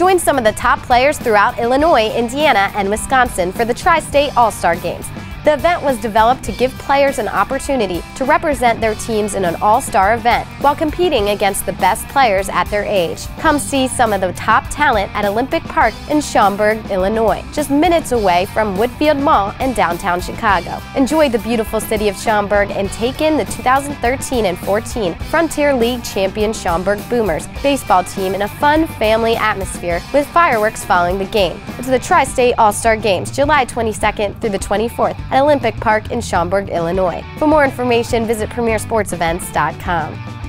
Join some of the top players throughout Illinois, Indiana, and Wisconsin for the Tri State All Star Games. The event was developed to give players an opportunity to represent their teams in an all-star event while competing against the best players at their age. Come see some of the top talent at Olympic Park in Schaumburg, Illinois, just minutes away from Woodfield Mall in downtown Chicago. Enjoy the beautiful city of Schaumburg and take in the 2013 and 14 Frontier League champion Schaumburg Boomers baseball team in a fun family atmosphere with fireworks following the game. It's the Tri-State All-Star Games, July 22nd through the 24th at Olympic Park in Schaumburg, Illinois. For more information, visit PremierSportsEvents.com.